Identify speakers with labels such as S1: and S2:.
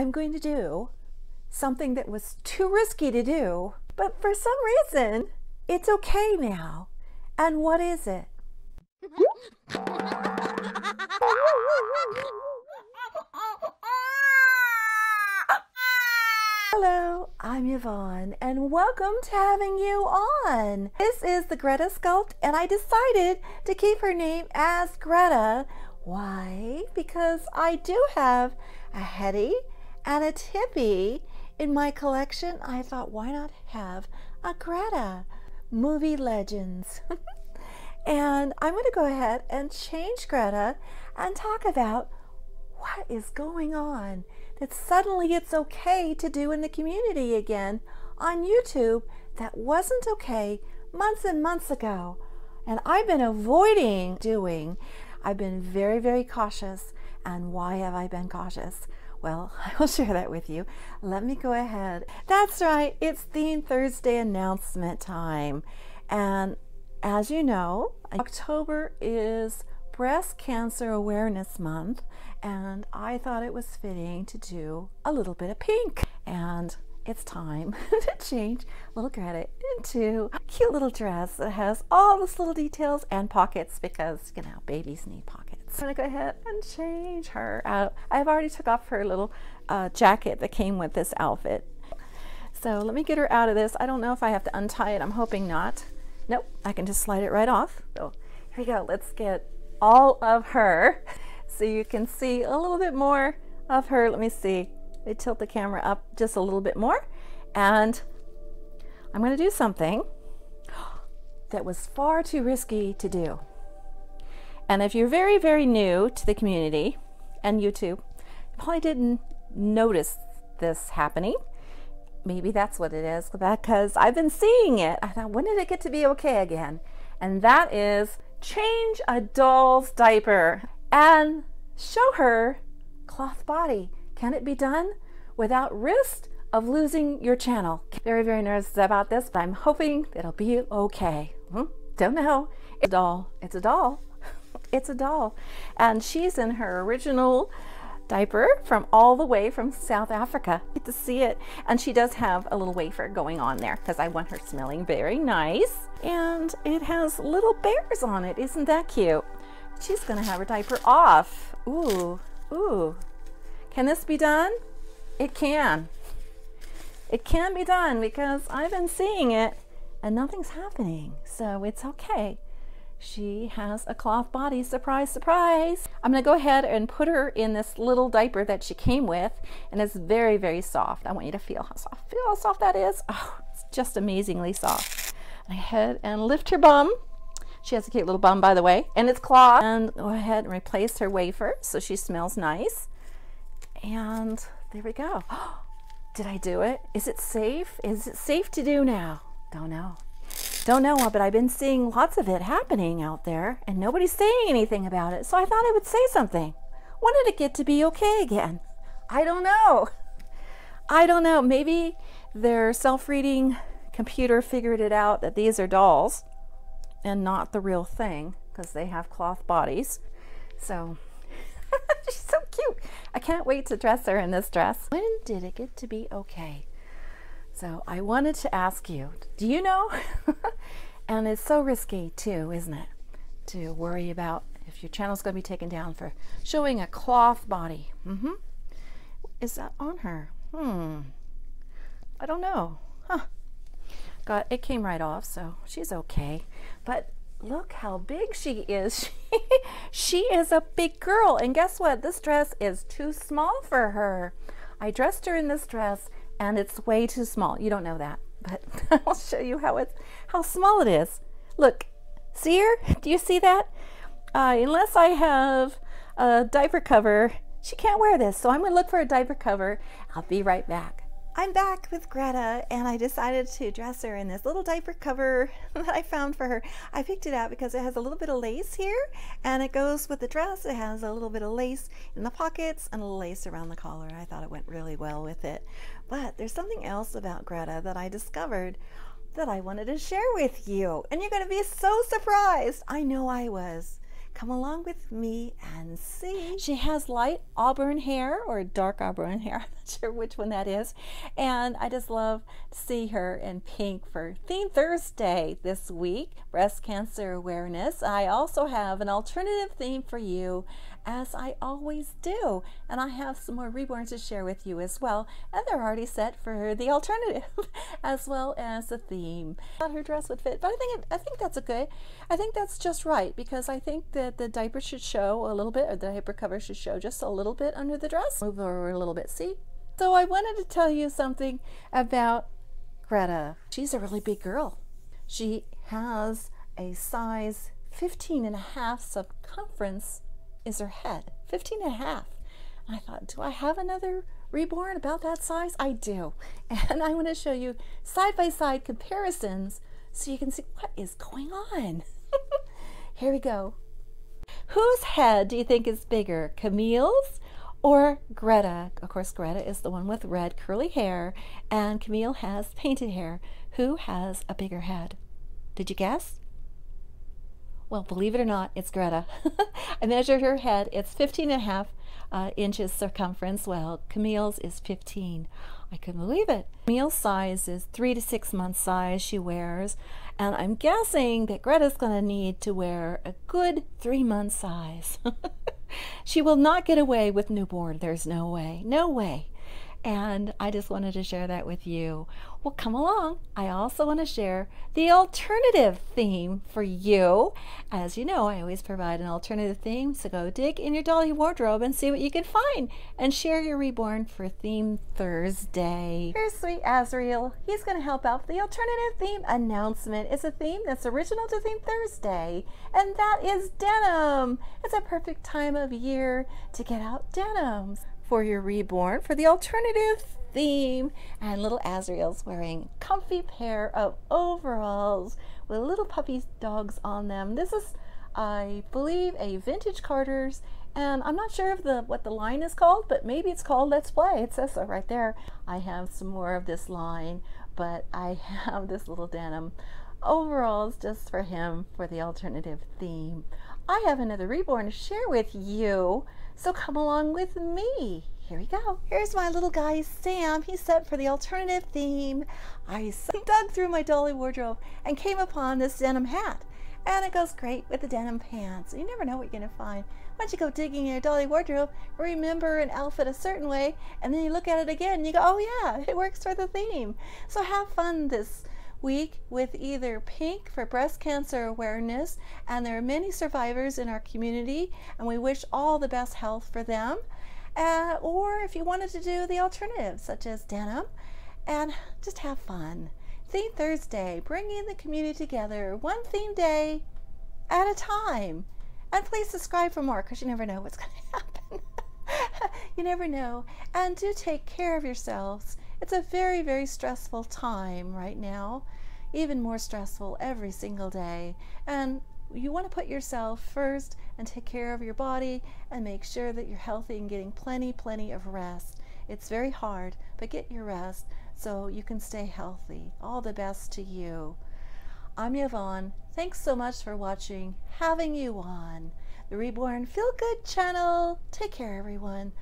S1: I'm going to do something that was too risky to do, but for some reason, it's okay now. And what is it? Hello, I'm Yvonne, and welcome to having you on. This is the Greta Sculpt, and I decided to keep her name as Greta. Why? Because I do have a Hetty and a Tippy in my collection. I thought, why not have a Greta? Movie legends. and I'm going to go ahead and change Greta and talk about what is going on that suddenly it's okay to do in the community again on YouTube that wasn't okay months and months ago. And I've been avoiding doing. I've been very, very cautious. And why have I been cautious? Well, I will share that with you. Let me go ahead. That's right, it's Theme Thursday announcement time. And as you know, October is Breast Cancer Awareness Month, and I thought it was fitting to do a little bit of pink. And it's time to change little Greta into a cute little dress that has all those little details and pockets because, you know, babies need pockets. I'm gonna go ahead and change her out. I've already took off her little uh, jacket that came with this outfit. So let me get her out of this. I don't know if I have to untie it. I'm hoping not. Nope, I can just slide it right off. So here we go. Let's get all of her so you can see a little bit more of her. Let me see. I tilt the camera up just a little bit more and I'm going to do something that was far too risky to do. And if you're very, very new to the community and YouTube, you probably didn't notice this happening. Maybe that's what it is because I've been seeing it. I thought, when did it get to be okay again? And that is change a doll's diaper and show her cloth body. Can it be done without risk of losing your channel? Very, very nervous about this, but I'm hoping it'll be okay. Hmm? Don't know. It's a doll. It's a doll. It's a doll. And she's in her original diaper from all the way from South Africa. Get to see it. And she does have a little wafer going on there because I want her smelling very nice. And it has little bears on it. Isn't that cute? She's gonna have her diaper off. Ooh, ooh. Can this be done? It can. It can be done because I've been seeing it and nothing's happening. So it's okay. She has a cloth body, surprise, surprise. I'm gonna go ahead and put her in this little diaper that she came with, and it's very, very soft. I want you to feel how soft, feel how soft that is. Oh, it's just amazingly soft. I head and lift her bum. She has a cute little bum, by the way, and it's cloth. And go ahead and replace her wafer so she smells nice. And there we go. Did I do it? Is it safe? Is it safe to do now? Don't know. Don't know, but I've been seeing lots of it happening out there and nobody's saying anything about it. So I thought I would say something. When did it get to be okay again? I don't know. I don't know. Maybe their self-reading computer figured it out that these are dolls and not the real thing because they have cloth bodies. So she's so cute. I can't wait to dress her in this dress. When did it get to be okay? So I wanted to ask you, do you know? and it's so risky too, isn't it? To worry about if your channel's going to be taken down for showing a cloth body. Mm-hmm. Is that on her? Hmm. I don't know. Huh. Got it came right off, so she's okay. But look how big she is. she is a big girl. And guess what? This dress is too small for her. I dressed her in this dress and it's way too small. You don't know that, but I'll show you how it's how small it is. Look, see here? Do you see that? Uh, unless I have a diaper cover, she can't wear this. So I'm to look for a diaper cover. I'll be right back. I'm back with Greta and I decided to dress her in this little diaper cover that I found for her. I picked it out because it has a little bit of lace here and it goes with the dress. It has a little bit of lace in the pockets and a lace around the collar. I thought it went really well with it. But there's something else about Greta that I discovered that I wanted to share with you. And you're going to be so surprised. I know I was Come along with me and see. She has light auburn hair or dark auburn hair. I'm not sure which one that is. And I just love to see her in pink for Theme Thursday this week, Breast Cancer Awareness. I also have an alternative theme for you as I always do. And I have some more reborns to share with you as well. And they're already set for the alternative as well as the theme. Thought her dress would fit, but I think it, I think that's okay. I think that's just right because I think that the diaper should show a little bit, or the diaper cover should show just a little bit under the dress. Move over a little bit, see? So I wanted to tell you something about Greta. She's a really big girl. She has a size 15 and a half circumference is her head? 15 and a half. And i thought do i have another reborn about that size? I do. And I want to show you side by side comparisons so you can see what is going on. Here we go. Whose head do you think is bigger camille's or greta? Of course greta is the one with red curly hair and camille has painted hair. Who has a bigger head? Did you guess well, believe it or not, it's Greta. I measured her head. It's 15 and a half uh, inches circumference. Well, Camille's is 15. I couldn't believe it. Camille's size is three to six months size she wears. And I'm guessing that Greta's going to need to wear a good three month size. she will not get away with newborn. There's no way. No way. And I just wanted to share that with you. Well, come along. I also want to share the alternative theme for you. As you know, I always provide an alternative theme, so go dig in your dolly wardrobe and see what you can find and share your reborn for Theme Thursday. Here's Sweet Azriel. He's going to help out with the alternative theme announcement. It's a theme that's original to Theme Thursday, and that is denim. It's a perfect time of year to get out denims for your reborn for the alternative theme. And little Azriel's wearing comfy pair of overalls with little puppy dogs on them. This is, I believe, a vintage Carter's. And I'm not sure of the what the line is called, but maybe it's called Let's Play. It says so right there. I have some more of this line, but I have this little denim overalls just for him for the alternative theme. I have another reborn to share with you. So come along with me. Here we go. Here's my little guy, Sam. He's set for the alternative theme. I dug through my dolly wardrobe and came upon this denim hat. And it goes great with the denim pants. You never know what you're going to find. Once you go digging in your dolly wardrobe, remember an outfit a certain way, and then you look at it again and you go, oh yeah, it works for the theme. So have fun this week with either pink for breast cancer awareness and there are many survivors in our community and we wish all the best health for them. Uh, or if you wanted to do the alternatives such as denim and just have fun. Theme thursday bringing the community together one theme day at a time. And please subscribe for more because you never know what's going to happen. You never know. And do take care of yourselves it's a very, very stressful time right now, even more stressful every single day. And you want to put yourself first and take care of your body and make sure that you're healthy and getting plenty, plenty of rest. It's very hard, but get your rest so you can stay healthy. All the best to you. I'm Yvonne. Thanks so much for watching Having You On, the Reborn Feel Good channel. Take care, everyone.